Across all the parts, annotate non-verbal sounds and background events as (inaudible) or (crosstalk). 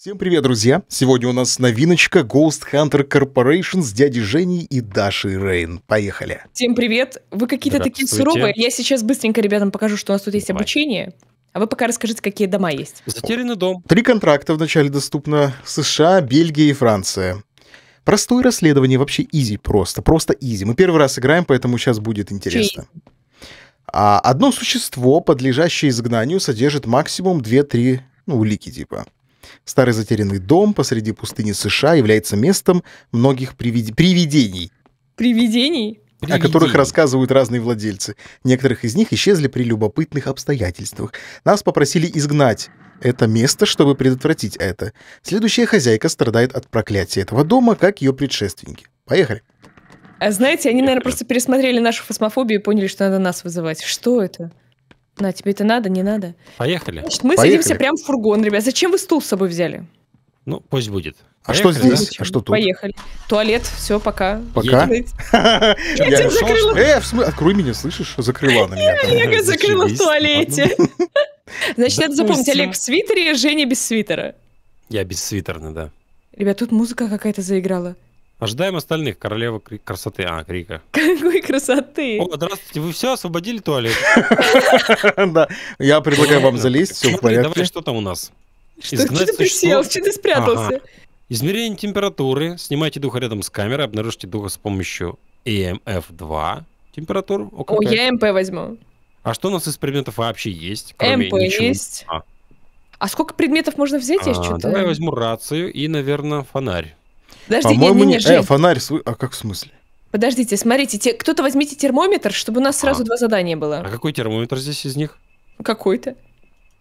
Всем привет, друзья! Сегодня у нас новиночка Ghost Hunter Corporation с дядей Женей и Дашей Рейн. Поехали! Всем привет! Вы какие-то такие суровые. Я сейчас быстренько ребятам покажу, что у нас тут есть Давай. обучение. А вы пока расскажите, какие дома есть. Затерянный дом. Три контракта вначале доступно. США, Бельгия и Франция. Простое расследование, вообще изи просто. Просто изи. Мы первый раз играем, поэтому сейчас будет интересно. А одно существо, подлежащее изгнанию, содержит максимум 2-3 ну, улики типа. Старый затерянный дом посреди пустыни США является местом многих привид- привидений. Привидений? о которых рассказывают разные владельцы. Некоторых из них исчезли при любопытных обстоятельствах. Нас попросили изгнать это место, чтобы предотвратить это. Следующая хозяйка страдает от проклятия этого дома, как ее предшественники. Поехали. А знаете, они, наверное, просто пересмотрели нашу фосмофобию и поняли, что надо нас вызывать. Что это? На, тебе это надо, не надо? Поехали. Значит, мы Поехали. садимся прямо в фургон, ребят. Зачем вы стул с собой взяли? Ну, пусть будет. А что здесь? А что тут? Поехали. Туалет, все, пока. Пока. Я тебя закрыла. Э, открой меня, слышишь? Закрыла на меня. там. Олега закрыла в туалете. Значит, надо запомнить. Олег в свитере, Женя без свитера. Я без свитерный, да. Ребят, тут музыка какая-то заиграла. Ожидаем остальных. Королева кри- красоты. А, Крика. (laughs) Какой красоты. О, здравствуйте. Вы все освободили туалет? (laughs) Да. Я предлагаю вам залезть, все в Смотри, Давай, порядке. что там у нас? Что, ты присел, существо? что ты спрятался? Измерение температуры. Снимайте духа рядом с камерой. Обнаружьте духа с помощью EMF2. Температуру. О, О, я МП возьму. А что у нас из предметов вообще есть? кроме МП ничего? есть. А. А сколько предметов можно взять? Я А, что-то... Давай я возьму рацию и, наверное, фонарь. Подожди, По-моему, не, не, не... Жень, Э, фонарь... А как в смысле? подождите, смотрите, те- кто-то возьмите термометр, чтобы у нас сразу А. два задания А было. какой термометр здесь из них? Какой-то.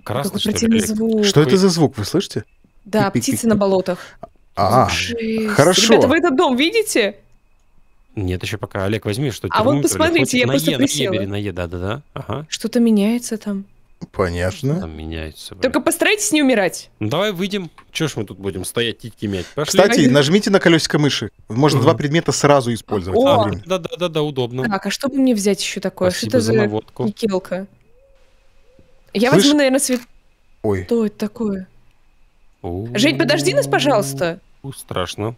Красный, Какой что ли? звук. Что это за звук, вы слышите? Да, Пик-пик-пик. птицы на болотах. А, Жесть. хорошо. Ребята, вы этот дом видите? Нет, еще пока. Олег, возьми, что А вот посмотрите, я на просто Е, на Е присела. на Е, да-да-да. Ага. Что-то меняется там. Понятно. Там меняется. блин. Только постарайтесь не умирать. Ну, давай выйдем. Че ж мы тут будем стоять, титьки мять? Пошли. Кстати, нажмите на колесико мыши. Можно Мгм. два предмета сразу использовать О! одновременно. Да-да-да, удобно. Так, а что бы мне взять еще такое? Спасибо что это за за наводку. никелка? Я Слышь? возьму, наверное, свет... Ой. Что это такое? Жень, подожди нас, пожалуйста. Страшно.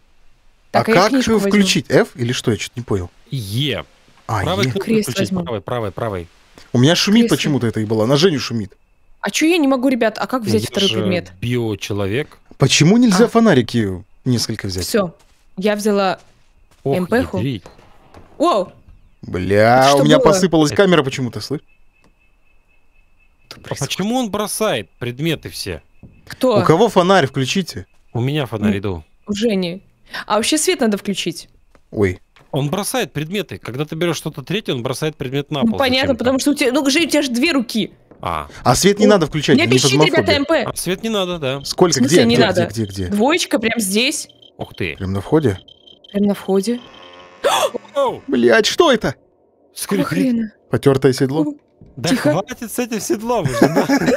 Так, а я как возьму. включить? F или что? Я что-то не понял. Е. А, Правой Е. кнопкой включить. Правой, правой, правой. У меня шумит Кресло. почему-то это и было. На Женю шумит. А что я не могу, ребят? А как взять Я второй же предмет? Биочеловек. Почему нельзя А. фонарики несколько взять? Все. Я взяла... Ох, МПху? Воу! Бля, у меня было? посыпалась Это- камера почему-то, слышь? А почему он бросает предметы все? Кто? У кого фонарь включите? У меня фонарь иду. У Жени. А вообще свет надо включить. Ой, Он бросает предметы. Когда ты берешь что-то третье, он бросает предмет на Ну, пол. понятно, зачем-то. потому что у тебя... Ну, у тебя же две руки. А, а свет не надо включать, Не пищите, ребята. МП. а свет не надо, да. Сколько, где, не где, надо? где, где, где? Двоечка прям здесь. Ух ты. Прям на входе? Прям на входе. Блять, что это? Скрипит. Потертое седло? Да Тихо. хватит с этим седлом уже.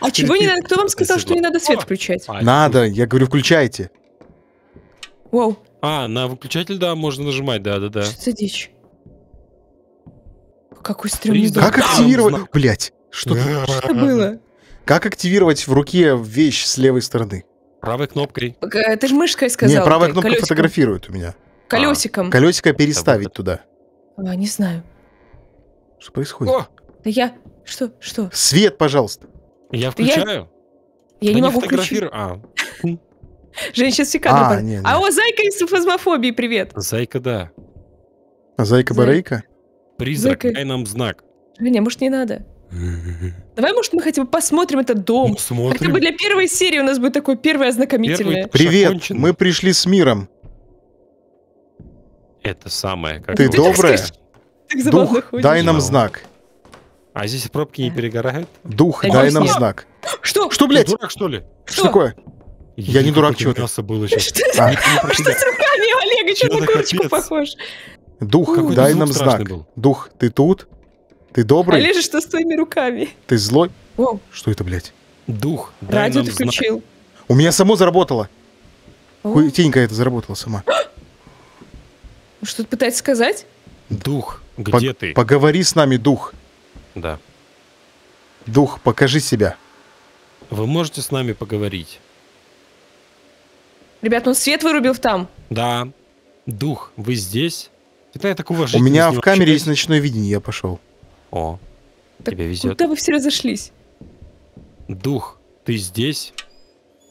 А чего не надо? Кто вам сказал, что не надо свет включать? Надо, я говорю, включайте. Воу, А, на выключатель, да, можно нажимать, да-да-да. что за дичь? Какой стрёмный. Как активировать... Блять, что Что было? Как активировать в руке вещь с левой стороны? Правой кнопкой. Ты же мышкой сказал. Не, правая ты, кнопка колёсиком. фотографирует у меня. Колесиком. Колесико переставить туда. А, не знаю. Что происходит? О, Да я... Что? Что? Свет, пожалуйста. я Да я- включаю. Я Да не могу включить. А, (laughs) Жень, сейчас все А, не, не. А о, зайка из фазмофобии, привет. зайка, да. А Зайка-барейка? Призрак, Зайка. дай нам знак. Женя, может, не надо? (laughs) Давай, может, мы хотя бы посмотрим этот дом. Ну, Хотя смотрим. бы для первой серии у нас будет такое первое ознакомительное. Первый- Привет, мы пришли с миром. Это самое. Как Ты Ты так добрая? Так забавно Дух, ходишь. дай нам знак. А здесь пробки не перегорают? Дух, Да дай не нам знак. Что? Что, Ты блядь? дурак, что ли? Что такое? Я не дурак, ты? мясо было сейчас. Что? А, Что с руками Олега? Что на курочку капец? похож? дух, дай нам знак. был. Дух, ты тут? Ты добрый? Олежа, что с твоими руками? Ты злой? Воу, Что это, блядь? Дух, дай радио нам включил. У меня само заработало. О, Хуетенько это заработало сама. (gasps) Что ты пытаешься сказать? Дух, По- где ты? Поговори с нами, дух. Да. Дух, покажи себя. Вы можете с нами поговорить? Ребят, он свет вырубил там. Да. Дух, вы здесь? Это я так У уважительно меня в камере есть ночное видение, я пошел. О, Так тебе везет. Куда вы все разошлись? Дух, ты здесь?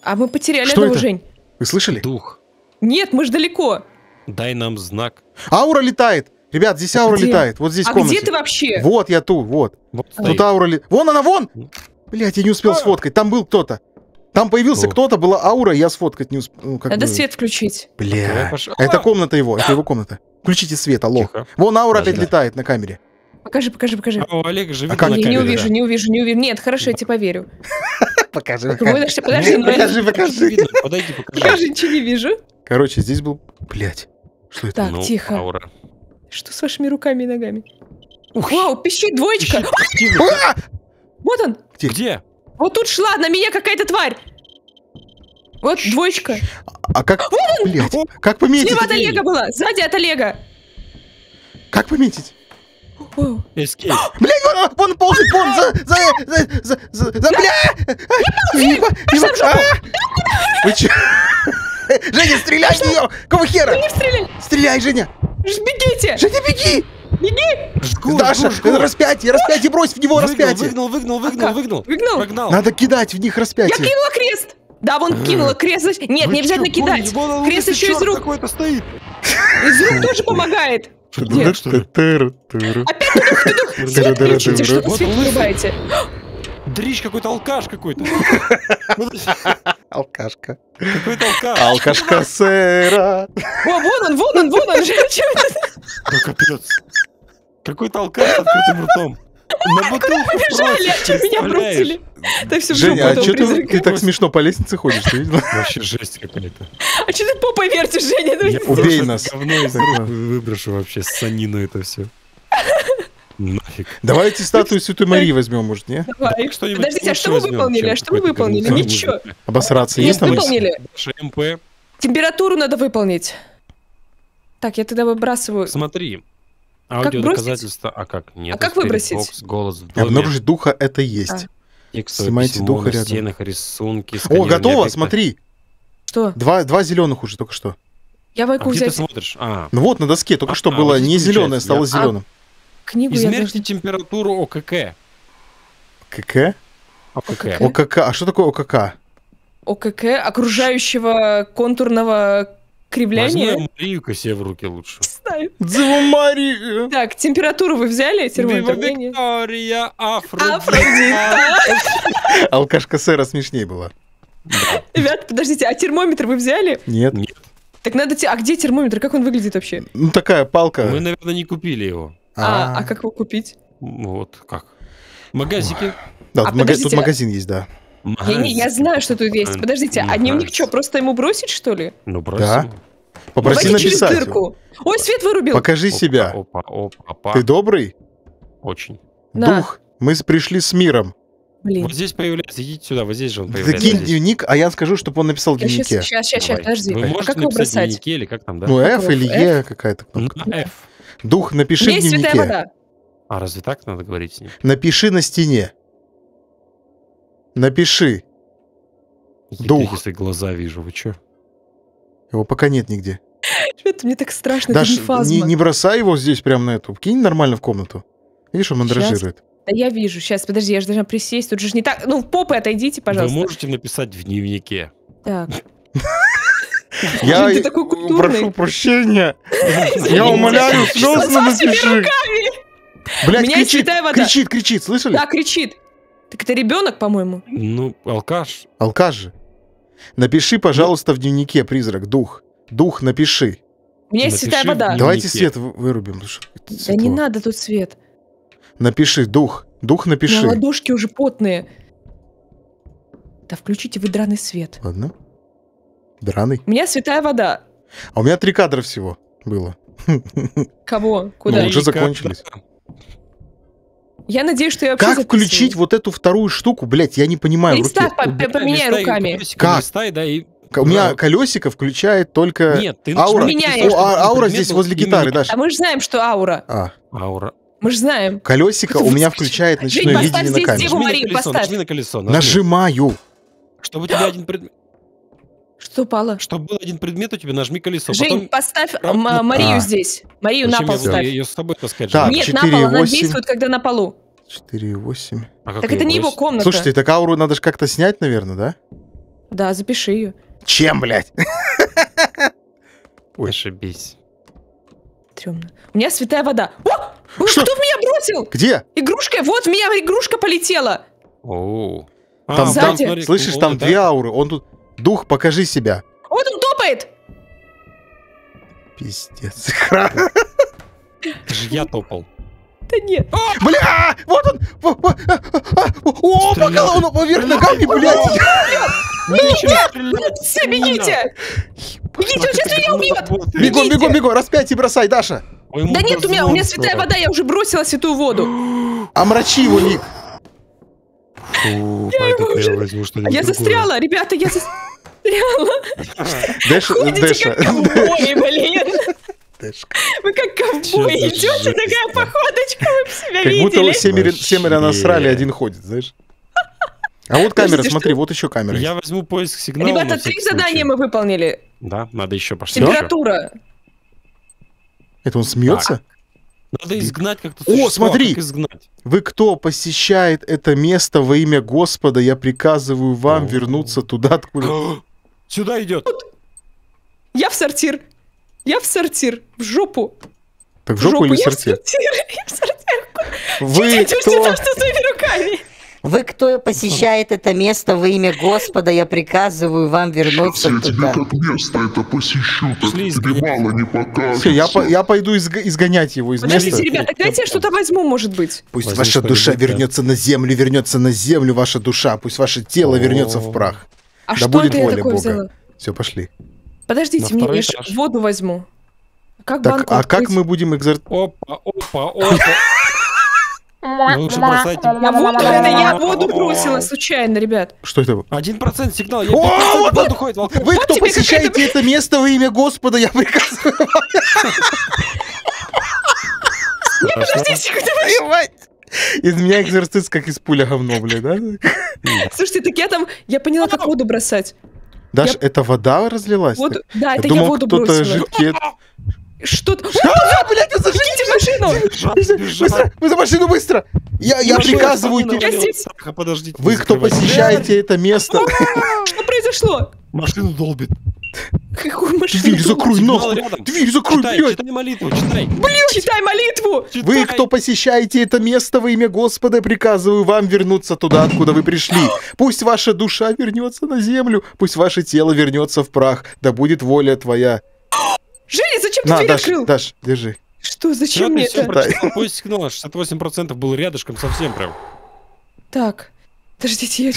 А мы потеряли Что одного, это? Жень. Вы слышали? Дух, Нет, мы ж далеко. дай нам знак. Аура летает! Ребят, здесь аура Где? летает. Вот здесь а комнате. где ты вообще? Вот я тут, вот. Вот стоит. Тут аура ли... Вон она, вон! Блять, я не успел А. сфоткать. Там был кто-то. Там появился О. кто-то, была аура, я сфоткать не успел. Ну, Надо бы- свет включить. Бля. Это комната его, это его комната. Включите свет, алло. Тихо. Вон аура опять Подожди. летает на камере. Покажи, покажи, покажи. А у Олега же А как на не, не камере, увижу, да? не увижу, не увижу. Нет, хорошо, я тебе поверю. (laughs) Покажи, Подожди, подожди, покажи, покажи. Подойди, покажи. покажи, ничего не вижу. Короче, здесь был... Блять. Что это? Так, Ну, тихо. Аура. Что с вашими руками и ногами? Вау, пищит двоечка. А! Вот он. Где? Вот тут шла на меня какая-то тварь. Вот двоечка. А как... Блять. Как пометить? Слева от. Олега была, сзади от Олега. Как пометить? Эскейп. (gasps) Блять, вон, он, вон ползает, вон, за, за, за, за, за, за, бля! Не. А! Вы чё? (laughs) Женя, стреляй в нее! Какого хера? Не стреляй. Стреляй, Женя! Бегите. Женя, беги! Жгу, Даша, жгу, жгу. распятие, распятие, брось в него Выгнал, распятие! выгнал, выгнал, выгнал, как? выгнал. Выгнал? Прогнал. Надо кидать в них Я распятие. кинула крест. Да, вон кинула крест. Нет, Вы не обязательно чё, кидать. Вон он, Крест еще из рук. какой-то стоит. Из рук тоже помогает. Где? Что ли? Включите, что свет вырубаете. Дрищ какой-то, алкаш какой-то. Алкашка. Какой-то алкаш. Алкашка сэра. О, вон он, вон он, вон он. (laughs) Да капец. Какой-то алкаш с открытым ртом. На бутылку Побежали, а просит, что меня бросили? Да все Женя, а что ты, ты так смешно по лестнице ходишь? Ты видела? Вообще жесть какая-то. А что ты попой вертишь, Женя? Ну, Я Убей нас. Говно из рук выброшу вообще, санину это все. Нафиг. Давайте статую Святой Марии возьмем, может, не? Давай. Подождите, а лучше что вы выполнили? А что вы выполнили? Ничего. Обосраться есть там? выполнили. Наша МП. Температуру надо выполнить. Так, я тогда выбрасываю. Смотри. Как Аудиодоказательства. А как? Нет. А как выбросить? Box, голос в доме, Обнаружить духа это есть. текстовое Снимайте духа на рядом. стенах, рисунки, О, готово, объекта. смотри. Что? Два, два зеленых уже только что. Я А могу где ты взять смотришь? А, Ну вот на доске только А, что а, было вот не зеленое, стало да. зеленым. книгу. Я измерьте должна... температуру ОКК. КК? ОКК. ОКК. ОКК. А что такое ОКК? ОКК, окружающего контурного кривляния. Возьми Марию-ка себе в руки лучше. Дзива Мария. Так, температуру вы взяли? Термометр? Виктория, Афродита. Алкашка сэра смешнее была. Ребят, подождите, а термометр вы взяли? Нет. Нет, Так надо... А где термометр? Как он выглядит вообще? Ну такая палка. мы, наверное, не купили его. А, а как его купить? Вот как. Магазики. Да, А, тут, мага- тут магазин есть, да. Я, не- я знаю, что тут есть. Подождите, а дневник что, просто ему бросить, что ли? Ну, бросим. Да. Попроси Давайте через написать. его. дырку. Ой, свет вырубил. Покажи Опа, себя. Опа, опа, опа. Ты добрый? Очень. На. Дух. Мы пришли с миром. Блин. Вот здесь появляется. Идите сюда, вот здесь же он появляется. кинь здесь. дневник, а я скажу, чтобы он написал в сейчас, дневнике. сейчас, сейчас, Давай. подожди. Вы А можете как его написать бросать? дневнике или как там, да? Ну, F или? E какая-то кнопка. F. Дух, напиши в есть святая дневнике. вода. А разве так надо говорить с ним? Напиши на стене. Напиши. Я Дух. Если глаза вижу, вы чё? Его пока нет нигде. Ребята, мне так страшно, Даш, это не фазма. не, не бросай его здесь прямо на эту. Кинь нормально в комнату. Видишь, он мандражирует. Да я вижу. Сейчас, подожди, я же должна присесть. Тут же ж не так... Ну, в попы отойдите, пожалуйста. Вы можете написать в дневнике. Так. (laughs) Я прошу прощения. (laughs) Я умоляю, Что слезно напиши. Блять, У меня есть кричит, кричит, кричит, слышали? Да, кричит. Так это ребенок, по-моему. Ну, алкаш. Алкаш же. Напиши, пожалуйста, в дневнике, призрак, дух. Дух, напиши. У меня есть Напиши святая в вода. Давайте свет вы- вырубим. потому что Да светло. не надо тут свет. Напиши, дух. Дух, У меня напиши. ладошки уже потные. Да включите вы драный свет. Ладно. Драный. У меня святая вода. А у меня три кадра всего было. (laughs) Кого? Куда? Ну, уже закончились. Я надеюсь, что я вообще Как записываю. включить вот эту вторую штуку, блять, я не понимаю. в руке. Листа по- поменяй руками. Как? листай, да, и... У меня Да. колесико включает только... Нет, ты аура. Меняешь. О, а- аура здесь возле гитары, Даша. А мы же знаем, что аура. А, Аура. Мы же знаем. колесико у меня включает ночное видение на. Деву Нажми на колесо, поставь. нажми на колесо. нажми. Нажимаю. Чтобы у тебя один предмет... Что упало? Чтобы был один предмет у тебя, нажми колесо. Жень, потом... поставь Рам- м- Марию А. здесь. Марию на Зачем пол я буду ставь. ее с собой таскать? Так? Нет, на 4, пол, она 8. действует, когда на полу. 4, 8. А как Так это не его комната. Слушайте, так ауру надо же как-то снять, наверное, да? Да, запиши ее. Чем, блядь? Ой, ошибись. Трёмно. У меня святая вода. О! Ой, Что? Кто в меня бросил? Где? Игрушка, вот в меня игрушка полетела. Оу. Там, А, Сзади. смотри, Слышишь, там две ауры. Он тут... Дух, покажи себя. Вот он топает. Пиздец. (laughs) Это же я топал. Да нет. Бля! Вот он! А, а, а, О, пока он поверх ногами, блядь! Все, бегите. Бегите, он сейчас меня убьет. Бегом, бегом, бегом, распятие бросай, Даша! Да нет, у меня, у меня святая вода, я уже бросила святую воду. (gasps) Омрачи его, Ник. Фу, я возьму А что-нибудь я застряла, ребята, я застряла. Дэша, Ходите Дэша, как ковбои, блин. Дэшка. Вы как за идете, такая походочка, вы б себя Как будто видели. семеро, семеро насрали, один ходит, знаешь? А вот камера, Подождите, смотри, вот еще камера. Я возьму поиск сигнала. на Ребята, три задания мы выполнили. Да, надо еще пошли. Температура. Это он смеется? Надо изгнать как-то О, а смотри! как изгнать? Вы кто посещает это место во имя Господа, я приказываю вам О. вернуться туда, откуда... (gasps) (gasps) Сюда идет. Я в сортир. Я в сортир. В жопу. Так в жопу или я в сортир? сортир. (laughs) Я в сортир. Вы кто? просто своими руками. Вы, кто посещает это место во имя Господа, я приказываю вам вернуться Я тебе туда. как место это посещу, так тебе мало не покажется. Я, по- я пойду изг- изгонять его из Подождите, места. ребята, дайте я что-то возьму, может быть. Пусть Возьми ваша душа да. вернется на землю, вернется на землю ваша душа, пусть ваше тело О. вернется в прах. А Да что будет это я воля такое Бога. взяла? Все, пошли. Подождите, мне я этаж. воду возьму. Как Так, банку а как мы будем экзор... Опа, опа, опа. Лучше бросайте. Я воду, это я воду бросила случайно, ребят. Что это? Один процент сигнала. Я О, 15 вот уходит. Вы кто посещаете это место во имя Господа, я приказываю (laughs) Подождите, куда вы- воевать. Из меня экзорцист как из пуля говно, блин, да? (laughs) Слушайте, так я там, я поняла, как воду бросать. Даш, это вода разлилась? Воду, да, Я это я думал, воду кто-то бросила. жидкий... Что-то... А, блядь, это машину! Быстро, вы за машину быстро! Я, я приказываю тебе... Я. Саха, Подождите. Вы, кто посещаете это место... Произошло? Машину долбит. Какую машину? Дверь закрой, нахуй! Дверь закрой, Читай, блядь! читай молитву, читай. Читай молитву! Вы, Читай. кто посещаете это место во имя Господа, приказываю вам вернуться туда, откуда вы пришли. Пусть ваша душа вернется на землю, пусть ваше тело вернется в прах, да будет воля твоя. Женя, зачем ты На, дверь Даш, открыл? Даш, держи. Что, зачем мне это? прочитал, поиск сигнала 68% был рядышком совсем прям. Так, подождите, я...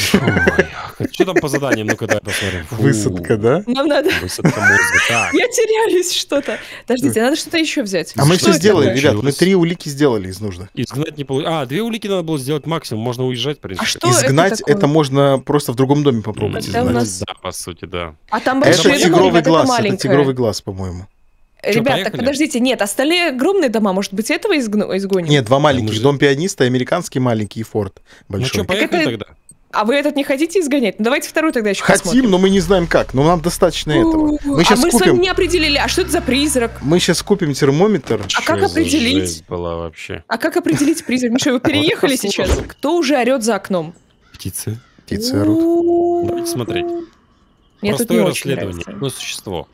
Что там по заданиям? Ну-ка, давай посмотрим. Фу, Высадка, да? Нам надо... Высадка мозга. Я теряюсь что-то. Подождите, надо что-то еще взять. А мы все это сделали, ребят, мы три улики сделали из нужных. Изгнать не получилось. А, две улики надо было сделать максимум. Можно уезжать, в принципе. А что это Изгнать это можно просто в другом доме попробовать Это изгнать. Да, по сути, да. А там Это большие дома, тигровый это глаз, это тигровый глаз, по-моему. Ребят, так поехали? подождите, нет, остальные огромные дома, может быть, этого изгну- изгоним? Нет, два маленьких. Дом пианиста, американский маленький и форт Ну большой. что, поехали это- тогда? А вы этот не хотите изгонять? Ну давайте второй тогда еще Хотим, но мы не знаем как. Но нам достаточно этого. Мы а сейчас мы с вами купим. не определили, а что это за призрак? Мы сейчас купим термометр. А как Что за определить? была вообще? А как определить призрак? Миша, вы (laughs) переехали сейчас? Кто уже орет за окном? Птицы. Птицы орут. Давайте смотреть. Мне тут не Простое расследование. Одно существо.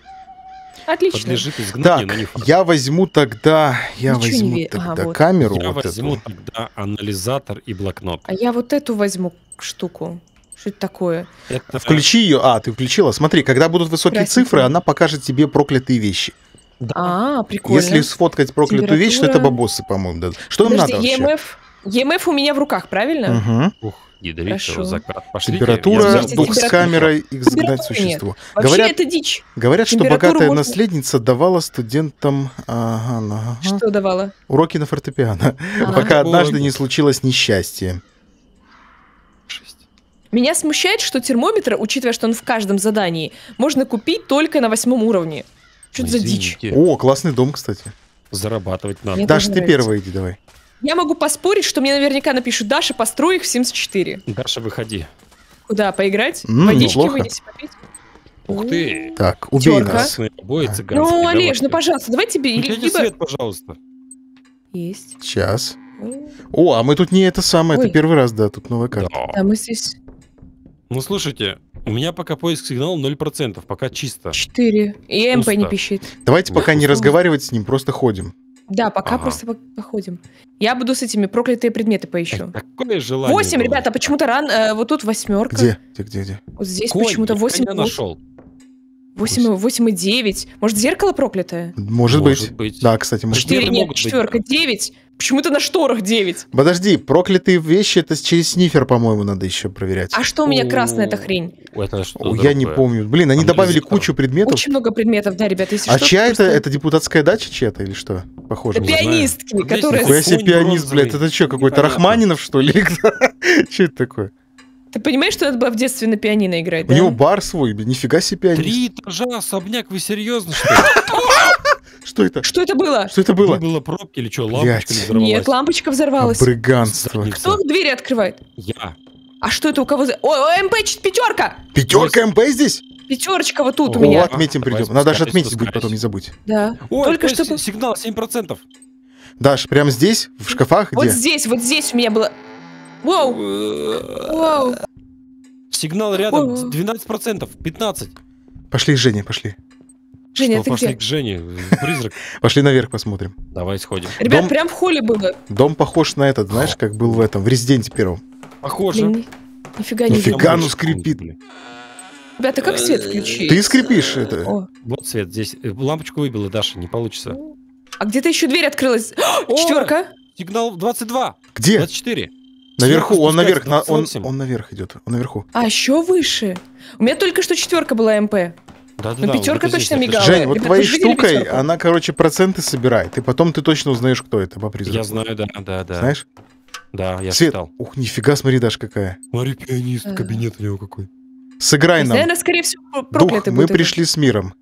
Отлично. Подлежит изгнанию, Так, но не факт. я возьму тогда, я Ничего не возьму ага, тогда вот. камеру Я вот возьму эту. тогда анализатор и блокнот. А я вот эту возьму штуку. Что это такое? Это Включи ее. А, ты включила. Смотри, когда будут высокие Красненькая. цифры, она покажет тебе проклятые вещи. А, прикольно. Если сфоткать проклятую вещь, то это Температура. бабосы, по-моему, да. Что нам Подожди, надо вообще? EMF, EMF у меня в руках, правильно? Мгм. Ух, ядрит Хорошо. заклад. Пошлите, Температура, дух с камерой, изгнать существо. Вообще Говорят, это дичь. говорят, что богатая можно- наследница давала студентам ага, ну, ага, Что давала? уроки на фортепиано, Ага. пока однажды не случилось несчастье. Меня смущает, что термометр, учитывая, что он в каждом задании, можно купить только на восьмом уровне. Что это за дичь? О, классный дом, кстати. Зарабатывать надо. Мне Даш, ты первая иди давай. Я могу поспорить, что мне наверняка напишут Даша, построй их в Sims 4. Даша, выходи. Куда, поиграть? М, Водички неплохо. вынести попить? Ух ты. Так, убей Пятерка. нас. Обои цыганские. Ну, Олеж, ну давайте. пожалуйста, давай тебе или Включайте либо... свет, пожалуйста. Есть. Сейчас. О, а мы тут не это самое, Ой. это первый раз, да, тут новая карта. Да. Мы здесь Ну, слушайте, у меня пока поиск сигнала 0%, пока чисто. четыре. И МП не Пусто. пищит. Давайте пока не разговаривать с ним, просто ходим. Да, пока Ага. просто по- походим. Я буду с этими проклятые предметы поищу. Такое желание Восемь, было. ребята, почему-то ран... э, вот тут восьмерка. Где? Где, где, где? Вот здесь почему-то я восемь. коня нашел. Восемь, восемь и девять. Может, зеркало проклятое? Может, Может быть. быть. Да, кстати, может Четыре Четыре, быть. нет, могут быть. четверка, девять. Почему-то на шторах девять. Подожди, проклятые вещи, это через снифер, по-моему, надо еще проверять. А что у меня красная эта хрень? Это что О, Я не помню. Блин, они добавили кучу предметов. Очень много предметов, да, ребята, если А что. чья это? Это депутатская дача чья-то или что? Похоже. Пианистки, которые... Нихуя себе пианист, блядь. Это что, какой-то. Рахманинов, что ли? (laughs) Что это такое? Ты понимаешь, что надо было в детстве на пианино играть, У него бар свой, нифига себе пианист. Три этажа, особняк, вы серьезно, что ли? (laughs) Что это? Что это было? Что это было? Было пробки или что, Блядь. лампочка не взорвалась? Нет, лампочка взорвалась. Брыганство. Кто двери открывает? Я. А что это у кого за... О, о, МП пятерка! Пятерка МП здесь? Пятерочка вот тут у О, меня. О, отметим придем. Надо даже спускайся, отметить будет, потом не забудь. Да. Ой, Только то что... сигнал 7%. Даш, прямо здесь, в шкафах, Вот где? здесь, вот здесь у меня было... Воу, воу. Сигнал рядом О. 12%, 15%. Пошли, Женя, пошли. Женя, Что, ты пошли где? к Жене, призрак. (laughs) Пошли наверх посмотрим. Давай сходим. Ребят, Дом- прям в холле было. Дом похож на этот, знаешь, как был в этом, в Резиденте первом. Похоже. Блин, ни- нифига не Нифига, ну скрипит. Ребята, как свет включить? Ты скрипишь это? О, Вот свет здесь. Э, Лампочку выбила, Даша, не получится. а где-то еще дверь открылась. (gasps) О! Четверка. Сигнал 22, Где? 24. Наверху, он наверх, на- спускается, он, 28. он наверх идет, он наверху. А еще выше. У меня только что четверка была МП. Да-да-да. Ну, пятерка вот точно мигала. Жень, вот твоей штукой, пятерку? она, короче, проценты собирает, и потом ты точно узнаешь, кто это по призраку. Я знаю, да, да, да. Знаешь? Да, я Свет, читал. ух, нифига, смотри, Даш, какая. Смотри, пианист, Ага. кабинет у него какой. Сыграй нам. Наверное, скорее всего, Дух, мы будет. пришли с миром.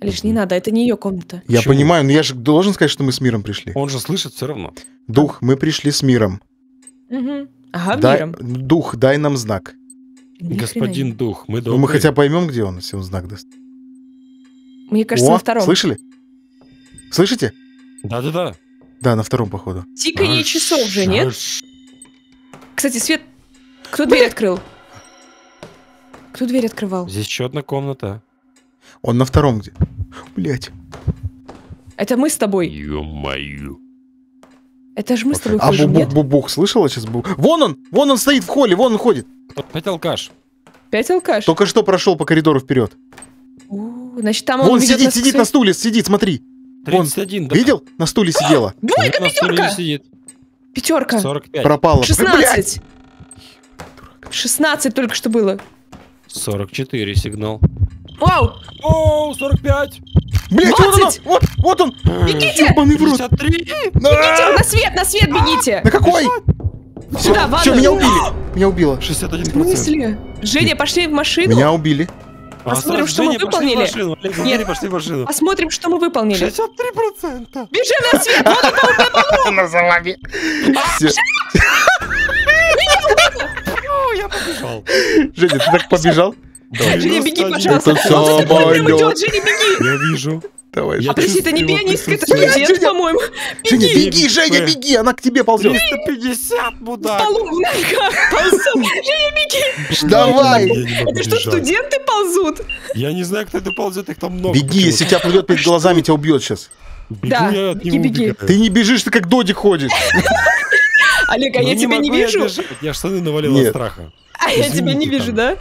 Лишь не надо, это не ее комната. Я Почему? понимаю, но я же должен сказать, что мы с миром пришли. Он же слышит все равно. Дух, мы пришли с миром. Мгм. Ага, Дай- миром. дух, дай нам знак. Хрена Господин не- дух, мы Ну, добрые. мы хотя поймем, где он, если он знак даст. Мне кажется, О, на втором. слышали? Слышите? Да-да-да. Да, на втором, походу. Тиканье часов же, нет? Кстати, Свет, кто дверь открыл? Кто дверь открывал? Здесь еще одна комната. Он на втором где? Блять. Это мы с тобой. Ё-моё. Это же мы с тобой А бубух-бубух, слышала сейчас? бу- Вон он! Вон он стоит в холле, вон он ходит. Опять алкаш. Пять алкаш. Только что прошел по коридору вперед. О, Значит, там он Вон сидит, нас сидит на стуле, сидит, смотри. Вон, 31, да. Видел? На стуле сидела. Двойка, стуле пятерка! сидит. Пятерка. 45. Пропала. Блядь! 16. 16 только что было. 44 сигнал. Вау! О, 45. Блять, вот он! 20! Вот, вот он! Бегите! Ёбаный в рот! 53. А! На свет, на свет бегите! На какой? Сюда, Все, ванную. меня убили. Меня убило. 61 В смысле? Женя, пошли в машину. Меня убили. Посмотрим, А, что мы Женя, пошли в выполнили. машину. Олег, Нет. Женя, пошли в машину. Посмотрим, что мы выполнили. 63%. Бежим на свет! Вот На залаве. Всё. О, я побежал. Женя, ты так побежал? Женя, беги, 91. пожалуйста. Это тобой прямо самолет. идет, Женя, беги! Я вижу. Давай. Я А подожди, это не пианистка, это студент, Женя. по-моему. Женя, Беги! беги, Женя, беги, она к тебе ползет. 350, В мудак. полу в ногах ползут. Женя, беги! Давай. Это что, студенты ползут? Я не знаю, кто это ползет, их там много. Беги, если тебя плывет перед глазами, тебя убьет сейчас. Да, беги, беги. Ты не бежишь, ты как додик ходишь. Олег, а Ну, я тебя не вижу. Я штаны навалил от страха. А я тебя не вижу, да?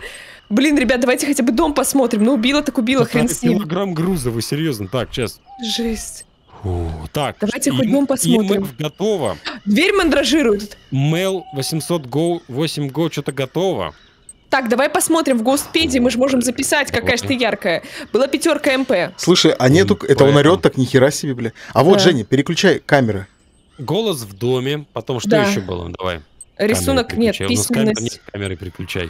Блин, ребят, давайте хотя бы дом посмотрим. Ну, убила так убила, хрен с ним. килограмм груза, вы серьезно? Так, сейчас. Жесть. Фу, Так. Давайте хоть им- дом посмотрим. IMF готово. Дверь мандражирует. Mail 800 Go, 8 Go что-то готово. Так, давай посмотрим в Гостпеде, мы же можем записать, какая же ты яркая. Была пятерка МП. Слушай, а нету... М, Это он орет так, нихера себе, бля. А вот, Да. Женя, переключай камеры. Голос в доме. Потом что Да. еще было? Давай. Рисунок нет, письменность, нет, камеры переключай.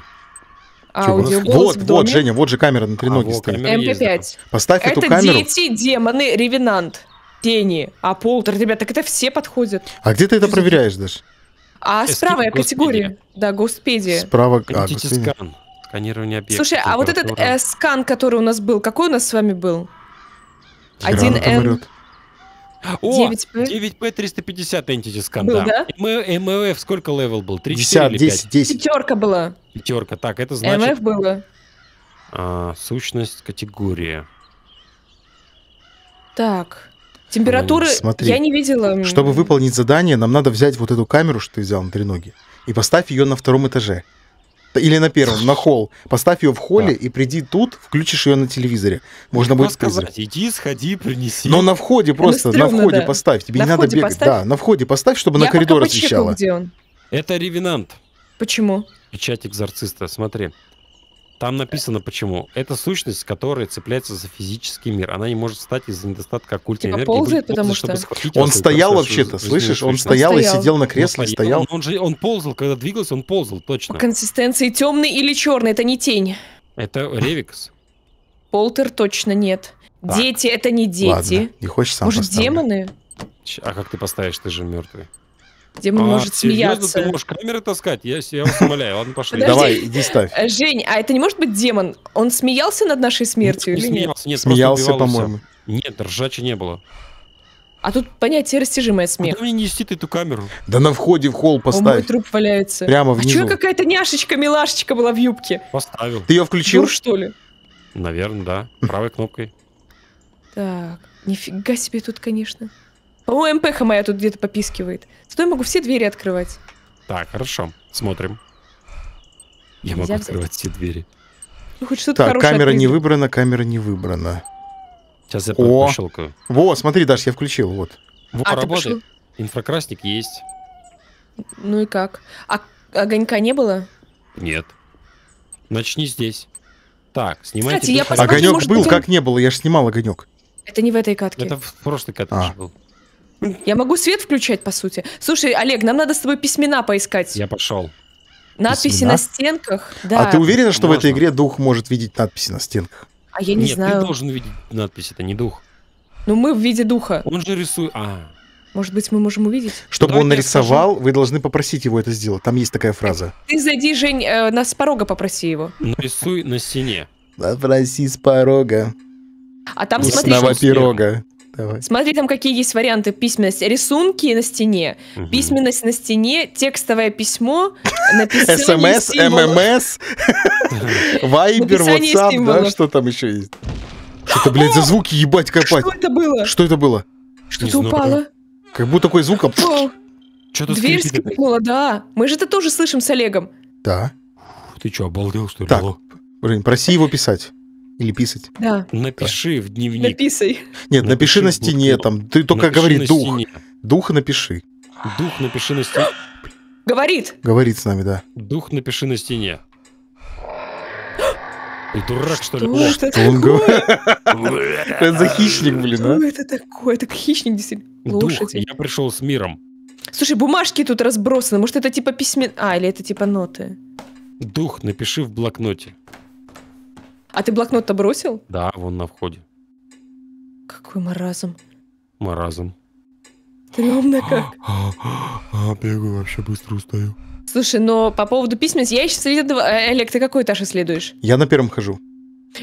Аудио, Чё, голос Вот, в вот. Женя, вот же камера на треноге во, стоит. камера есть, МП5. Поставь эту Это камеру. дети, демоны, ревенант. Тени, а полтер, ребят, так это все подходят. А где ты это проверяешь даже? А Эскип справа категория. Да, Гостпедия. Справа... А, скан. Сканирование объекта. Слушай, а вот этот э, скан, который у нас был, какой у нас с вами был? Тиран 1Н. О, 9P? 9P 350 Entity Scan, Был, да. да? МФ сколько левел был? 3, 10, 4 или 10, 5? 10. Пятерка была. Пятерка. Так, это значит МФ было. а, сущность категория. Так. Температуры смотри. я не видела. Чтобы выполнить задание, нам надо взять вот эту камеру, что ты взял на треноге, и поставь ее на втором этаже. Или на первом, на (laughs) холл. Поставь ее в холле и приди тут, включишь ее на телевизоре. Можно будет сказать. Иди, сходи, принеси. Но на входе просто, на стрёмно, входе да. поставь. Тебе На не надо бегать. поставь? Да, на входе поставь, чтобы я на коридор пока освещало. где он. Это ревенант. Почему? Печать экзорциста. Смотри. Там написано почему. Это сущность, которая цепляется за физический мир. Она не может встать из-за недостатка оккультной Типа энергии. ползает, потому что- Он стоял вообще-то, слышишь? Он стоял и сидел на Он кресле, стоял, стоял. Он же он ползал, когда двигался, он ползал, точно. По консистенции темный или черный, это не тень. Это Ревикс. Полтер точно нет. Так. Дети это не дети. Ладно, не хочешь сам Может, поставлю. демоны? А как ты поставишь, ты же мертвый. Демон может серьезно, смеяться. ты можешь камеры таскать? Я, я вас умоляю, ладно, пошли. Подожди. Давай, иди ставь. Э, Жень, а это не может быть демон? Он смеялся над нашей смертью не или нет? смеялся, нет, Смеялся, по-моему. Нет, ржачи не было. А тут понятие растяжимое смех. Куда мне нести ты эту камеру? Да на входе в холл О, мой поставь. труп валяется. Прямо А внизу. чё какая-то няшечка, милашечка была в юбке? Поставил. Ты ее включил? Дур, что ли? Наверное, да. Правой кнопкой. Так, нифига себе тут, конечно. По-моему, МПХ моя тут где-то попискивает. Зато я могу все двери открывать. Так, хорошо. Смотрим. Я Нельзя могу взять? открывать все двери. Ну, хоть что-то Так, хорошее камера не выбрана, камера не выбрана. Сейчас я О. пощелкаю. Во, смотри, Даш, я включил, вот. Вот, А, ты работает. Инфракрасник есть. Ну и как? А огонька не было? Нет. Начни здесь. Так, снимайте Кстати, я посмотрю. Огонек может был, быть, он- как не было, я же снимал огонек. Это не в этой катке. Это в прошлый кат А. был. Я могу свет включать, по сути. Слушай, Олег, нам надо с тобой письмена поискать. Я пошел. Надписи Письмена? на стенках. Да. А ты уверена, что в этой можно. игре дух может видеть надписи на стенках? А я не Нет, знаю. ты должен видеть надпись, это не дух. Ну, мы в виде духа. Он же рисует... А, Может быть, мы можем увидеть? Чтобы Давайте он нарисовал, вы должны попросить его это сделать. Там есть такая фраза. Ты зайди, Жень, э, нас с порога попроси его. нарисуй на стене. Попроси с порога А там смотри, что- пирога. Давай. смотри, там какие есть варианты. Письменность. Рисунки на стене. Мгм. Письменность на стене. Текстовое письмо. Написание СМС. ММС, (laughs) Вайбер, WhatsApp, да, что там еще есть? Что-то, блядь, за звуки ебать копать. Что это было? Что это было? Что-то упало. Как будто такой звук. а, Что-то дверь скрипнула, да. Мы же это тоже слышим с Олегом. Да. Ты что, обалдел, что ли? Так. Жень, проси его писать. Или писать. Да, Напиши в дневник. написай. Нет, напиши Напиши на стене там. Ты только Напиши говори на дух. стене. Дух напиши. Дух напиши на стене. Говорит. Говорит с нами, да. Дух напиши на стене. Ты дурак, что ли? Что это Он такое? Это за хищник, блин, Что а? это такое? Это хищник действительно. Дух, я пришел с миром. Слушай, бумажки тут разбросаны. Может, это типа письмен... А, или это типа ноты. Дух напиши в блокноте. А ты блокнот-то бросил? Да, вон на входе. Какой маразм. Маразм. Стрёмно (gasps) как. А, бегаю, вообще быстро устаю. Слушай, но по поводу письменности, я еще исследовала... Э, Олег, ты какой этаж исследуешь? Я на первом хожу.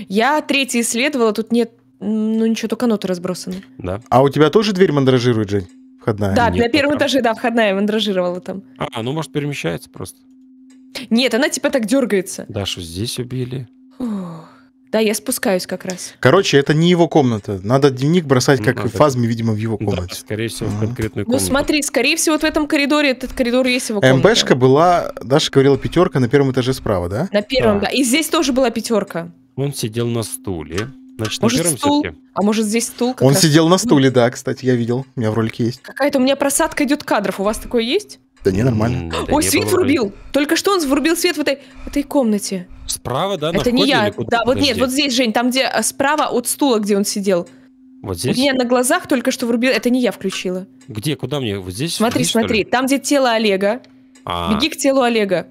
Я третий исследовала, тут нет... Ну ничего, только ноты разбросаны. Да? А у тебя тоже дверь мандражирует, Жень? Входная? да, нет, на первом пока. этаже, да, входная мандражировала там. А, ну может перемещается просто. Нет, она типа так дергается. Дашу здесь убили. Фух. Да, я спускаюсь как раз. Короче, это не его комната. Надо дневник бросать, как Надо. в фазме, видимо, в его Да, комнате. скорее всего, в Ага. конкретную Ну комнату. смотри, скорее всего, вот в этом коридоре, этот коридор есть его комната. МБшка была, Даша говорила, пятерка на первом этаже справа, да? На первом, Да. да. И здесь тоже была пятерка. Он сидел на стуле. Значит, Может, на первом стул? все-таки. А может, здесь стул Он раз? сидел на стуле, да, кстати, я видел. У меня в ролике есть. Какая-то у меня просадка идет кадров. У вас такое есть? Да не, нормально. Ой, свет врубил. Только что он врубил свет в этой, в этой комнате. Справа, да, на Это не я. Да, вот нет, Подожди. вот здесь, Жень, там, где а, справа от стула, где он сидел. Вот У здесь? меня на глазах только что врубил. Это не я включила. Где? Куда мне? Вот здесь? Смотри, Здесь, что смотри. Там, где тело Олега. А, Беги к телу Олега.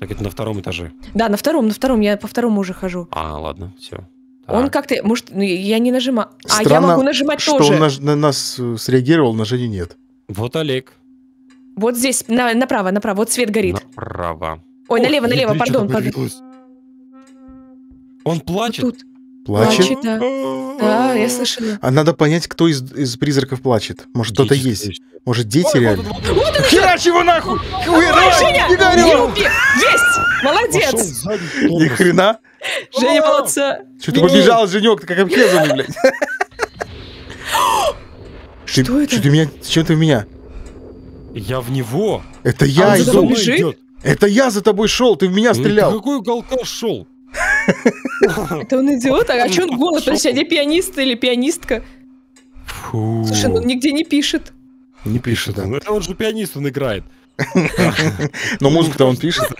так это на втором этаже. Да, на втором, на втором. Я по второму уже хожу. А, ладно, все. Он как-то, может, ну, я не нажимаю. А, я могу нажимать Что тоже. он на, на нас э, среагировал, на Женю нет. Вот Олег. Вот здесь, на- направо, направо. Вот свет горит. Направо. Ой, Ох, налево, налево, ядрить, пардон, пардон. Он плачет. Тут. Плачет? Плачет, да. Да, я слышала. А надо понять, кто из, из призраков плачет. Может, кто-то есть. всего. Может, дети Ой, реально. вот он, вот он. Херач его нахуй! Ой, давай, Женя, не убей! Есть! Молодец! Ни хрена. Женя, молодца! Что ты побежал, Женек, ты как обхезанный, блядь. (gasps) Ты- Что это? Что ты меня... Чем ты в меня? Я в него. Это А я за иду. бежит? Это я за тобой шел, ты в меня Ну, стрелял. Какой уголка шел? Это он идиот? А что он голос? Подожди, а где пианист или пианистка? Фу. Слушай, ну нигде не пишет. Не пишет, да. Ну, это он же пианист, он играет. Но музыку-то он пишет.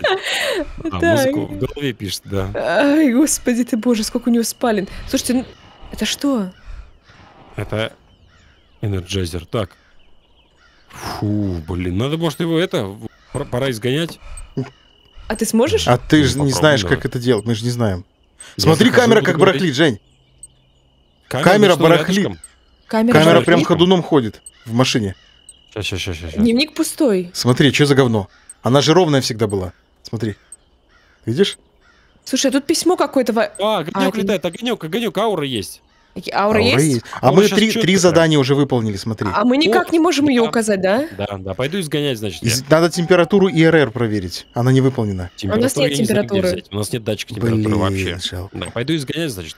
А, Так. музыку в голове пишет, да. Ай, господи ты боже, сколько у него спален. Слушайте, ну, это что? Это Energizer. Так. Фу, блин, надо, может, его это, пора- пора изгонять. А ты сможешь? А ты же не знаешь, давай. как это делать, мы же не знаем. Я Смотри, камера как говорить. барахлит, Жень. Камера, камера барахлит. рядышком. Камера, Камера барахлит. прям ходуном ходит в машине. Щас, щас, щас, щас. Дневник пустой. Смотри, что за говно? Она же ровная всегда была. Смотри. Видишь? Слушай, а тут письмо какое-то. А, огонек это- летает, огонек, огонек, аура есть. Аура есть? А Он мы три, три задания уже выполнили, смотри. А мы никак О, не можем ее да. указать, да? Да, да, пойду изгонять, значит. Из- Надо температуру ИРР проверить. Она не выполнена. Температуру нет я не знаю, где температуры. взять. У нас нет датчика температуры Блин, вообще. жалко. Да, пойду изгонять, значит.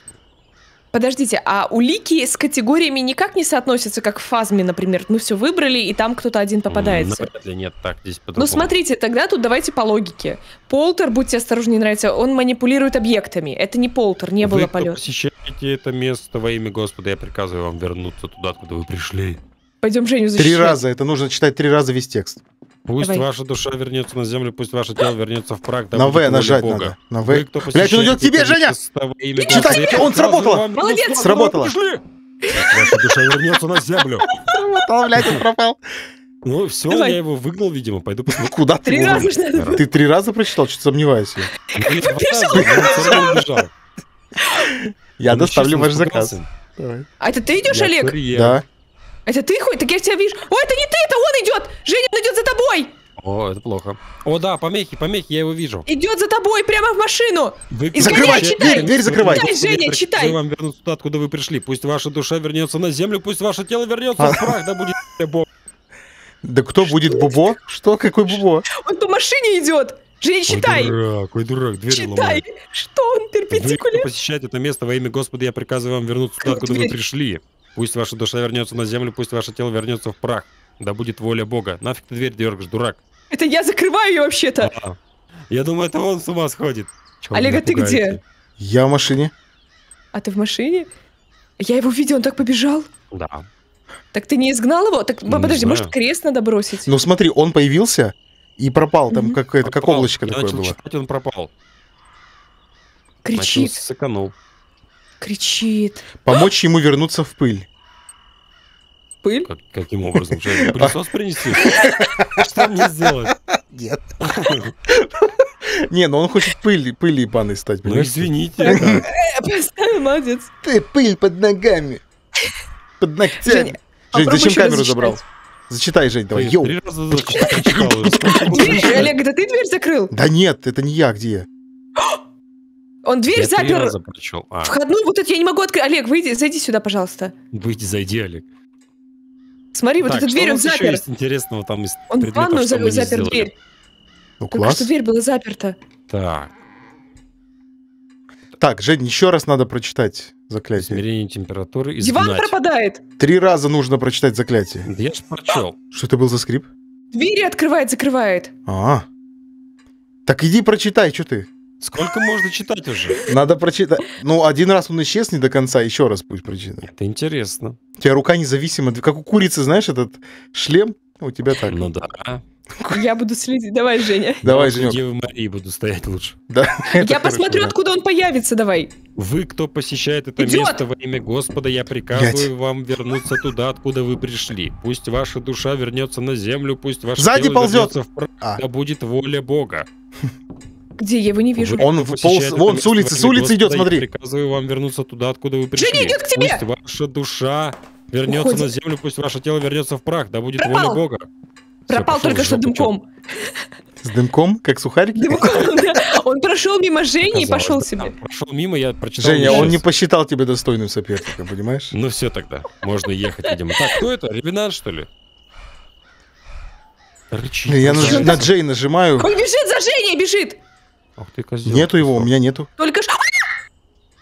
Подождите, а улики с категориями никак не соотносятся, как в фазме, например. Мы все выбрали, и там кто-то один попадается. Ли нет, так, здесь Ну, по-другому. смотрите, тогда тут давайте по логике. Полтер, будьте осторожнее, нравится, он манипулирует объектами. Это не полтер, не было Вы, кто полета. посещаете это место во имя Господа, я приказываю вам вернуться туда, откуда вы пришли. Пойдем Женю Три защищать. раза. Это нужно читать три раза весь текст. Пусть Давай. ваша душа вернется на землю, пусть ваше тело вернется в прах. да На В нажать Бога. надо. На В. Вы, кто Блядь, он идет к тебе, Женя! Читай, он сработало! Молодец! Сработало. Ваша душа вернется на землю. Сработало, блядь, он пропал. Ну, все, Давай. я его выгнал, видимо. Пойду посмотрю. Куда ты? Три раза. Ты три раза прочитал? Что-то сомневаюсь я. (laughs) Ну, доставлю ваш заказ. А это ты идешь, Олег? Да. Это ты хоть? Так я тебя вижу. О, это не ты, это он идет! Женя, он идет за тобой! О, это плохо. О, да, помехи, помехи, я его вижу. Идет за тобой прямо в машину! Вы Изгоняй, Закрывай, читай! дверь, дверь закрывай. Читай, Женя, Я читай! приказываю вам вернуться туда, откуда вы пришли. Пусть ваша душа вернется на землю, пусть ваше тело вернется А. в прах, да будет (laughs) Бог. Да кто будет Бубо? Что? Какой Бубо? Он по машине идет! Женя, читай! Ой, дурак, ой, дурак, дверь Читай! ломает. Что он Вы, перпендикуляр? посещаете это место во имя Господа, я приказываю вам вернуться туда, откуда вы пришли. Пусть ваша душа вернется на землю, пусть ваше тело вернется в прах. Да будет воля Бога. Нафиг ты дверь дергаешь, дурак. Это я закрываю ее вообще-то. А, Я думаю, это он с ума сходит. Чё вы Олег, меня а ты где? Я в машине. А ты в машине? Я его видел, он так побежал. Да. Так ты не изгнал его? Так Не подожди, может знаю. крест надо бросить? Ну смотри, он появился и пропал. Там Мгм. как, это, как облачко Я такое начал было. читать, он пропал. Кричит, Начал сэкономил. Кричит. Помочь ему вернуться в пыль. Пыль? Как- каким образом? Что, пылесос принести? Что мне сделать? Нет. Не, ну он хочет пыль, пыль ебаной стать, Ну извините. да. Э, Поставил, молодец. Ты пыль под ногами. Под ногтями. Жень, зачем камеру забрал? Зачитай, Жень, давай. Йоу. (laughs) Олег, это ты дверь закрыл? Да нет, это не я, где я? Он дверь Я три запер. раза прочел. А, Входную, вот это я не могу открыть. Олег, выйди, зайди сюда, пожалуйста. выйди, зайди, Олег. Смотри, вот Так, эту что дверь он запер. есть интересного там из Он в предметов, ванную что мы за- не запер сделали? дверь. Ну Только класс. что дверь была заперта. Так, Так, Жень, еще раз надо прочитать заклятие. измерение температуры, Диван изгнать. пропадает. Три раза нужно прочитать заклятие. Да я ж прочел. Что это был за скрип? Двери открывает, закрывает. А. Так иди прочитай, что ты? Сколько можно читать уже? Надо прочитать. Ну, один раз он исчез не до конца, еще раз пусть прочитай. Это интересно. У тебя рука независима. Как у курицы, знаешь, этот шлем? У тебя так. Ну да. Я буду следить. Давай, Женя. Давай, Я Женек. Девы Марии буду стоять лучше. Да, Я хорошо, посмотрю, да. откуда он появится, давай. Вы, кто посещает это Идиот! место во имя Господа, я приказываю вам вернуться туда, откуда вы пришли. Пусть ваша душа вернется на землю, пусть ваше Сзади тело ползет. вернется в прах, А. да будет воля Бога. Где я его не вижу? Вы, Он в полз- вон, с улицы, с улицы идет, смотри. Я приказываю вам вернуться туда, откуда вы пришли. Женя идет к тебе! Пусть ваша душа вернется Уходит. на землю, пусть ваше тело вернется в прах, да будет Пропал. воля Бога. Пропал пошел только что дымком. С дымком, как сухарики? Дымком, да. Он прошел мимо Жени и пошел да. себе. Прошел мимо, я прочитал. Женя, он не посчитал тебя достойным соперником, понимаешь? Ну все тогда, можно ехать, видимо. Так, кто это? Ревенант, что ли? Рычит. Я на, на Джей нажимаю. Он бежит за Женей, бежит. Ах ты козел. Нету его, у меня нету. Только ш-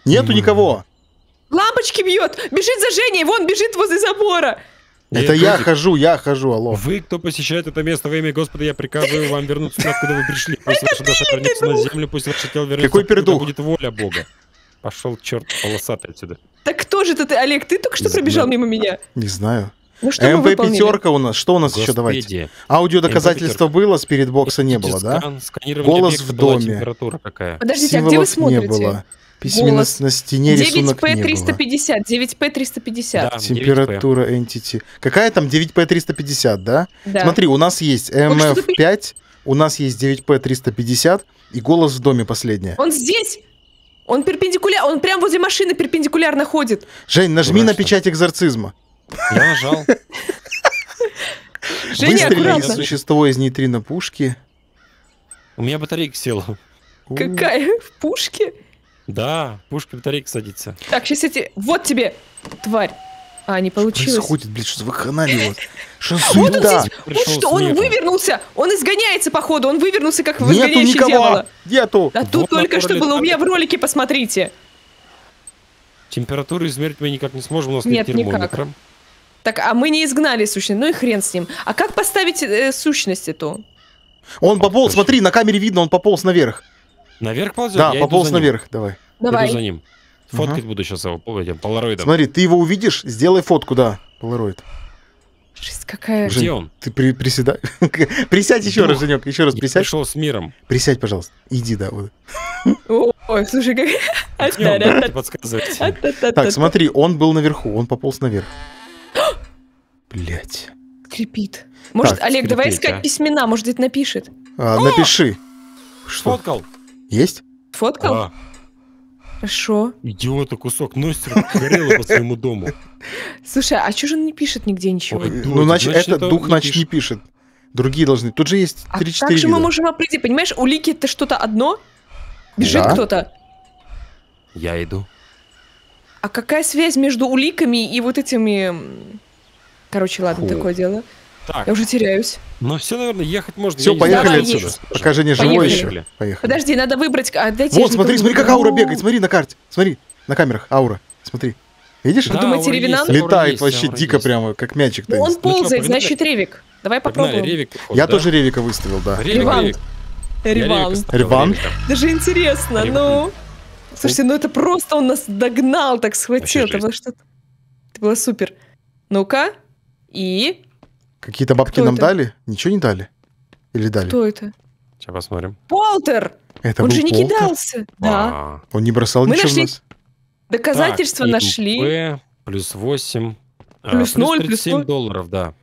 Нету М. никого. лампочки бьет. Бежит за Женей, вон бежит возле забора. Это Эй, я хожу, я хожу, алло. Вы, кто посещает это место во имя Господа, я приказываю вам вернуться туда, откуда вы пришли. Пусть ваша душа вернется на землю, пусть ваше тело вернется Какой пердух? будет воля Бога. Пошел черт полосатый отсюда. Так кто же это ты, Олег? Ты только что пробежал мимо меня. Не знаю. Ну что мы МВ выполнили? пятерка у нас. Что у нас еще давайте? Господи. Аудио доказательства было, спирит бокса не было, да? Голос в доме. Температура какая? Подождите, а где вы Символов не смотрите? было. Письменно Голос. на стене рисунок не было. 9P350, 9P350. Да. Температура entity. Какая там 9P350, да? Да. Смотри, у нас есть Он что-то пи- MF5, у нас есть 9P350 и голос в доме последняя. Он здесь! Он перпендикуляр, он прям возле машины перпендикулярно ходит. Жень, нажми на Дурашка. печать экзорцизма. Я нажал. (laughs) Женя, Выстрели аккуратно. существо из нейтрино пушки. У меня батарейка села. Какая? В пушке? Да, пушка батарейка садится. Так, сейчас я тебе... Вот тебе, тварь. А, не Что получилось. происходит, блядь, что за вакханалия вот? (laughs) Что за Вот он здесь. Что, он вывернулся? Он изгоняется, походу. Он вывернулся, как в Нету изгоняющее никого! дьявола. Нету! А тут только что было. У меня в ролике, посмотрите. Температуру измерить мы никак не сможем, у нас Нет, нет термометра. Так, а мы не изгнали сущность. Ну и хрен с ним. А как поставить э, сущность эту? Он пополз, смотри, на камере видно, он пополз наверх. Наверх ползет? Да, Я иду пополз наверх, давай. Иду Давай. за ним. Фоткать буду сейчас его этим полароидом. Смотри, ты его увидишь, сделай фотку, да, полароид. Жесть какая. Где Жень, он? Ты при, приседай. (laughs) Присядь еще Дух. раз, Женек, еще раз Я присядь. пришел с миром. Присядь, пожалуйста. Иди, да. вот. Ой, слушай, как... Где. Так, смотри, он был наверху, он пополз наверх. Блять. Скрипит. Может, Так, Олег, давай скрипит, искать а. письмена, может, это напишет. напиши. Что? Сфоткал? Есть? Фоткал? А, Хорошо. идиота, кусок носит горелый по своему дому. Слушай, а что же он не пишет нигде ничего? Ой, Ну, значит, значит, это дух, не значит, не пишет. Другие должны. Тут же есть А 3-4 как же мы вида. можем определить? Понимаешь, улики это что-то одно? Бежит Да. кто-то. Я иду. А какая связь между уликами и вот этими... Короче, ладно, Фу. такое дело. Так, Я уже теряюсь. ну все, наверное, ехать можно. Все, поехали отсюда. Пока Женя живой еще. Поехали. Подожди, надо выбрать... А, дайте, Вот, смотри, смотри, как аура бегает. Смотри на карте. Смотри, на камерах аура. Смотри. Видишь? Вы думаете, Ревенант? Летает есть, вообще дико прямо, как мячик Ну, он. Ну ползает, значит, Ревик. Давай Погнали, попробуем. Я да? тоже Ревика выставил, да. Ревик, Реван. Реван? Даже интересно, ну... Слушайте, ну это просто он нас догнал, так схватил. Это было что-то... Это было супер. Ну-ка. И... Какие-то бабки Кто нам это? дали? Ничего не дали? Или дали? Кто это? Сейчас посмотрим. Полтер! Это он был же не Полтер? кидался. Да. А, Он не бросал Мы ничего в нашли нас? Доказательства так, нашли. ИМП плюс 8. а, Плюс ноль, плюс 37 ноль. долларов, да.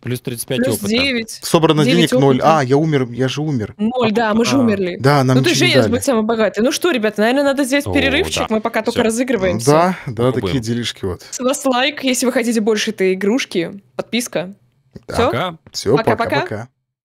Плюс 35 Плюс опыта. 9. Собрано девять денег ноль. опыта. А, я умер, я же умер. Ноль, да, мы же А. умерли. Да, нам ну ты ничего не дали. будет самый богатый. Ну что, ребята, наверное, надо сделать О, перерывчик. да. Мы пока только Всё. разыгрываемся. Да, да, Попробуем. такие делишки вот. С вас лайк, если вы хотите больше этой игрушки. Подписка. Да. Всё? Ага. Все, пока-пока.